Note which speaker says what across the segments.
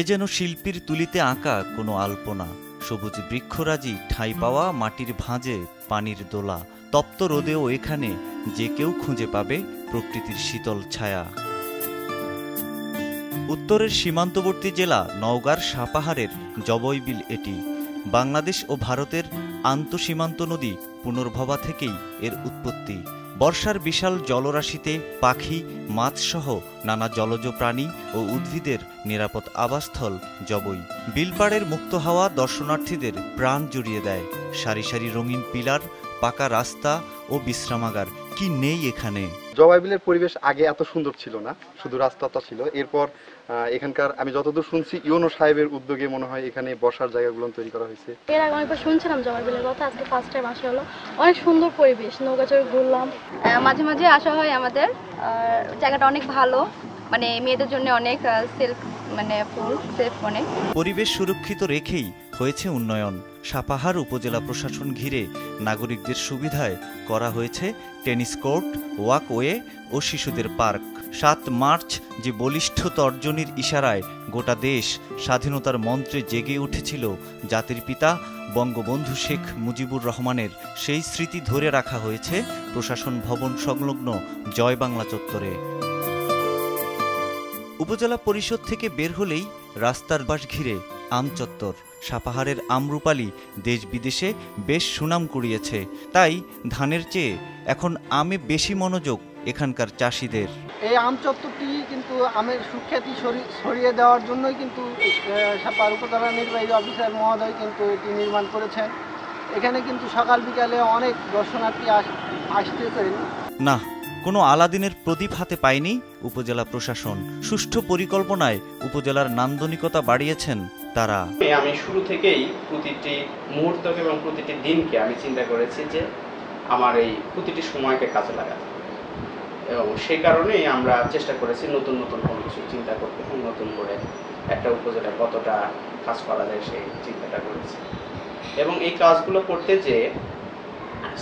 Speaker 1: এ যেন শিল্পীর তুলিতে আঁকা কোনো আলপনা। সবুজ বৃক্ষরাজি, ঠাঁই পাওয়া মাটির ভাঁজে, পানির দোলা, তপ্ত রোদেও এখানে যে কেউ খুঁজে পাবে প্রকৃতির শীতল ছায়া। উত্তরের সীমান্তবর্তী জেলা নওগাঁর সাপাহারের জবইবিল এটি। বাংলাদেশ ও ভারতের আন্তঃসীমান্ত নদী পুনর্ভবা থেকেই এর উৎপত্তি। বর্ষার বিশাল জলরাশিতে পাখি, মাছসহ নানা জলজ প্রাণী ও উদ্ভিদের নিরাপদ আবাসস্থল জবই। বিলপাড়ের মুক্ত হাওয়া দর্শনার্থীদের প্রাণ জুড়িয়ে দেয়। সারি সারি রঙিন পিলার, পাকা রাস্তা ও বিশ্রামাগার। কি নেই এখানে?
Speaker 2: জবাইবিলের পরিবেশ আগে এত সুন্দর ছিল না শুধু রাস্তাটা ছিল। এরপর আহ, এখানকার আমি যতদূর শুনছি ইউনো সাহেবের উদ্যোগে মনে হয় এখানে বসার জায়গাগুলো তৈরি করা হয়েছে।
Speaker 3: এর আগে অনেকবার শুনছিলাম জমাবিলের কথা আজকে ফার্স্ট টাইম আসা হলো। অনেক সুন্দর পরিবেশ নৌকা চড়ে ঘুরলাম।
Speaker 4: মাঝে মাঝে আসা হয় আমাদের। আর জায়গাটা অনেক ভালো মানে মেয়েদের জন্য অনেক সেলফ মানে ফুল সেফ অনেক
Speaker 1: পরিবেশ সুরক্ষিত রেখেই হয়েছে উন্নয়ন। সাপাহার উপজেলা প্রশাসন ঘিরে নাগরিকদের সুবিধায় করা হয়েছে টেনিস কোর্ট, ওয়াকওয়ে ও শিশুদের পার্ক। সাত মার্চ যে বলিষ্ঠ তর্জনীর ইশারায় গোটা দেশ স্বাধীনতার মন্ত্রে জেগে উঠেছিল জাতির পিতা বঙ্গবন্ধু শেখ মুজিবুর রহমানের, সেই স্মৃতি ধরে রাখা হয়েছে প্রশাসন ভবন সংলগ্ন জয় বাংলা চত্বরে। উপজেলা পরিষদ থেকে বের হলেই রাস্তার বাস ঘিরে আমচত্বর সাপাহারের আমরুপালি দেশ বিদেশে বেশ সুনাম কুড়িয়েছে। তাই ধানের চেয়ে এখন আমে বেশি মনোযোগ এখানকার চাষিদের।
Speaker 5: এই আম চত্বরটি কিন্তু আমের সুখ্যাতি সরিয়ে দেওয়ার জন্যই কিন্তু সাপার উপজেলা নির্বাহী অফিসার মহোদয় কিন্তু এটি নির্মাণ করেছেন। এখানে কিন্তু সকাল বিকালে অনেক দর্শনার্থী আস- আসতেছেন।
Speaker 1: না কোনো আলাদিনের প্রদীপ হাতে পায়নি উপজেলা প্রশাসন। সুষ্ঠু পরিকল্পনায় উপজেলার নান্দনিকতা বাড়িয়েছেন তারা।
Speaker 6: আমি শুরু থেকেই প্রতিটি মুহূর্তকে এবং প্রতিটি দিনকে আমি চিন্তা করেছি যে আমার এই প্রতিটি সময়কে কাজে লাগাতে। এবং সেই কারণেই আমরা চেষ্টা করেছি নতুন নতুন কোনো কিছু চিন্তা করতে এবং নতুন করে একটা উপজেলা কতটা কাজ করা যায় সেই চিন্তাটা করেছি। এবং এই কাজগুলো করতে যে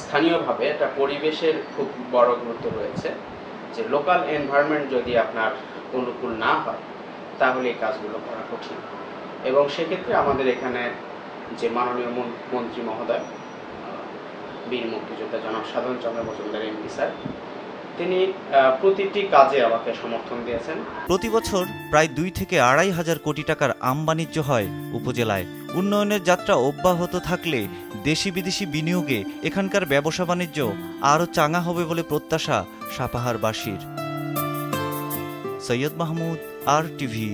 Speaker 6: স্থানীয়ভাবে একটা পরিবেশের খুব বড় গুরুত্ব রয়েছে, যে লোকাল এনভায়রনমেন্ট যদি আপনার অনুকূল না হয়, তাহলে এই কাজগুলো করা কঠিন। এবং সেক্ষেত্রে আমাদের এখানে যে মাননীয় মন্ত্রী মহোদয় বীর মুক্তিযোদ্ধা জনাব সাধারণ চন্দ্র মজুমদার এমপি স্যার, তিনি প্রতিটি কাজে আমাকে সমর্থন দিয়েছেন।
Speaker 1: প্রতি বছর প্রায় দুই থেকে আড়াই হাজার কোটি টাকার আম বাণিজ্য হয় উপজেলায়। উন্নয়নের যাত্রা অব্যাহত থাকলে দেশি বিদেশি বিনিয়োগে এখানকার ব্যবসা বাণিজ্য আরও চাঙা হবে বলে প্রত্যাশা সাপাহারবাসীর। Syed Mahmud, R TV.